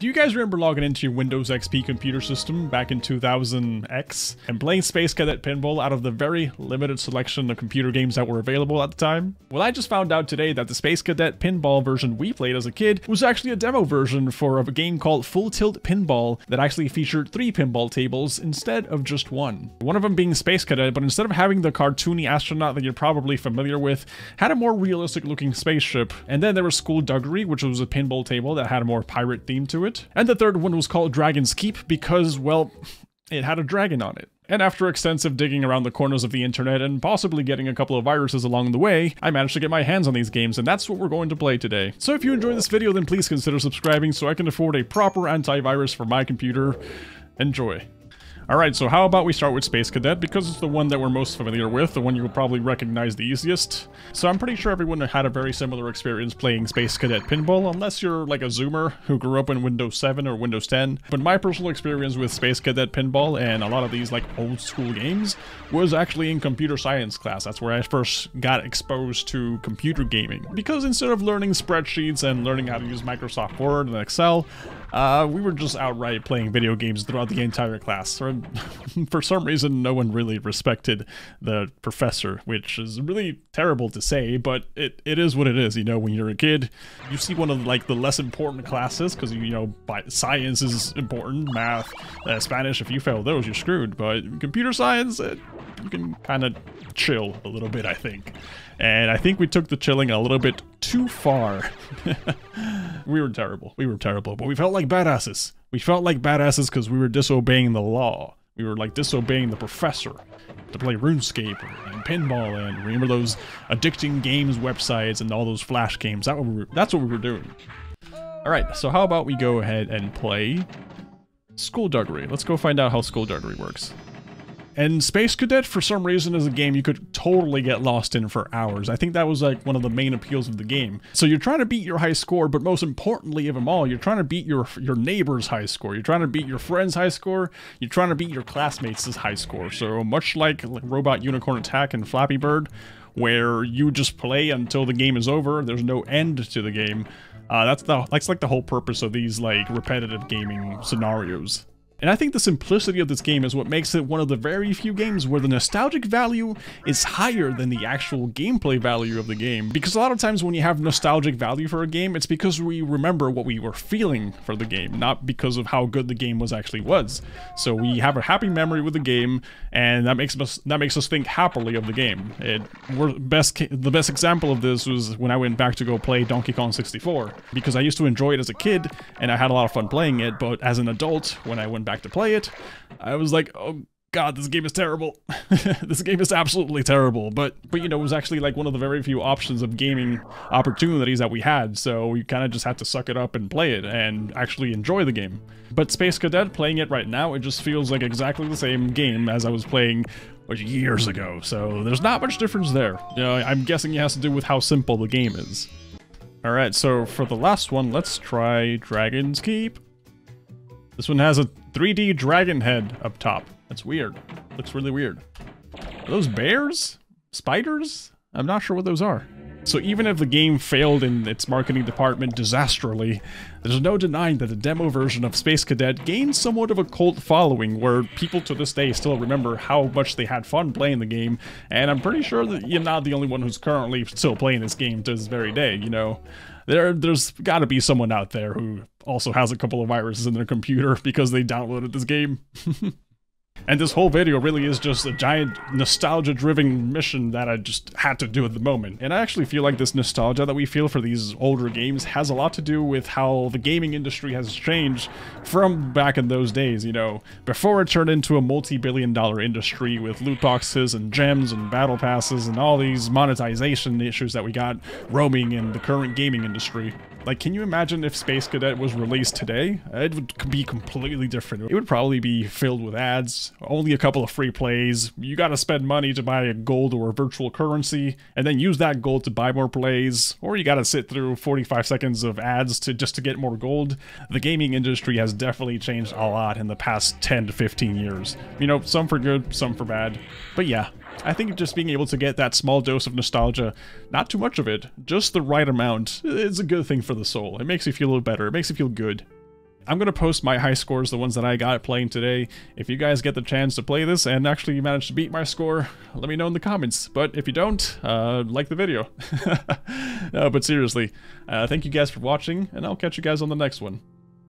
Do you guys remember logging into your Windows XP computer system back in 2000X and playing Space Cadet Pinball out of the very limited selection of computer games that were available at the time? Well, I just found out today that the Space Cadet Pinball version we played as a kid was actually a demo version for a game called Full Tilt Pinball that actually featured three pinball tables instead of just one. One of them being Space Cadet, but instead of having the cartoony astronaut that you're probably familiar with, had a more realistic looking spaceship. And then there was Skullduggery, which was a pinball table that had a more pirate theme to it And the third one was called Dragon's Keep because, well, it had a dragon on it. And after extensive digging around the corners of the internet and possibly getting a couple of viruses along the way, I managed to get my hands on these games and that's what we're going to play today. So if you enjoyed this video then please consider subscribing so I can afford a proper antivirus for my computer. Enjoy. Alright, so how about we start with Space Cadet, because it's the one that we're most familiar with, the one you'll probably recognize the easiest. So I'm pretty sure everyone had a very similar experience playing Space Cadet Pinball, unless you're like a zoomer who grew up in Windows 7 or Windows 10. But my personal experience with Space Cadet Pinball and a lot of these like old school games was actually in computer science class. That's where I first got exposed to computer gaming. Because instead of learning spreadsheets and learning how to use Microsoft Word and Excel, uh, we were just outright playing video games throughout the entire class. For some reason, no one really respected the professor, which is really terrible to say, but it, it is what it is. You know, when you're a kid, you see one of like the less important classes because you know, science is important, math, uh, Spanish. If you fail those, you're screwed. But computer science, it, you can kind of chill a little bit, I think. And I think we took the chilling a little bit too far. we were terrible. We were terrible, but we felt like badasses. We felt like badasses because we were disobeying the law. We were like disobeying the professor to play RuneScape and pinball and remember those addicting games websites and all those flash games. That what we were, that's what we were doing. All right, so how about we go ahead and play Skullduggery. Let's go find out how Skullduggery works. And Space Cadet, for some reason, is a game you could totally get lost in for hours. I think that was like one of the main appeals of the game. So you're trying to beat your high score, but most importantly of them all, you're trying to beat your your neighbor's high score. You're trying to beat your friend's high score. You're trying to beat your classmates' high score. So much like, Robot Unicorn Attack and Flappy Bird, where you just play until the game is over. There's no end to the game. Uh, that's the that's like the whole purpose of these like repetitive gaming scenarios. And I think the simplicity of this game is what makes it one of the very few games where the nostalgic value is higher than the actual gameplay value of the game. Because a lot of times when you have nostalgic value for a game, it's because we remember what we were feeling for the game, not because of how good the game was actually was. So we have a happy memory with the game, and that makes us that makes us think happily of the game. It best the best example of this was when I went back to go play Donkey Kong 64 because I used to enjoy it as a kid and I had a lot of fun playing it, but as an adult when I went back to play it, I was like, oh god, this game is terrible. this game is absolutely terrible. But, but you know, it was actually like one of the very few options of gaming opportunities that we had, so we kind of just had to suck it up and play it and actually enjoy the game. But Space Cadet, playing it right now, it just feels like exactly the same game as I was playing years ago, so there's not much difference there. You know, I'm guessing it has to do with how simple the game is. Alright, so for the last one, let's try Dragon's Keep. This one has a 3D dragon head up top. That's weird. Looks really weird. Are those bears? Spiders? I'm not sure what those are. So even if the game failed in its marketing department disastrously, there's no denying that the demo version of Space Cadet gained somewhat of a cult following where people to this day still remember how much they had fun playing the game, and I'm pretty sure that you're not the only one who's currently still playing this game to this very day, you know. There, there's got to be someone out there who also has a couple of viruses in their computer because they downloaded this game. And this whole video really is just a giant nostalgia-driven mission that I just had to do at the moment. And I actually feel like this nostalgia that we feel for these older games has a lot to do with how the gaming industry has changed from back in those days, you know, before it turned into a multi-billion dollar industry with loot boxes and gems and battle passes and all these monetization issues that we got roaming in the current gaming industry. Like, can you imagine if Space Cadet was released today? It would be completely different. It would probably be filled with ads, only a couple of free plays. You gotta spend money to buy a gold or a virtual currency, and then use that gold to buy more plays, or you gotta sit through 45 seconds of ads to just to get more gold. The gaming industry has definitely changed a lot in the past 10 to 15 years. You know, some for good, some for bad. But yeah, I think just being able to get that small dose of nostalgia, not too much of it, just the right amount, is a good thing for the soul. It makes you feel a little better. It makes you feel good. I'm going to post my high scores, the ones that I got playing today. If you guys get the chance to play this and actually manage to beat my score, let me know in the comments. But if you don't, uh, like the video. no, but seriously, uh, thank you guys for watching, and I'll catch you guys on the next one.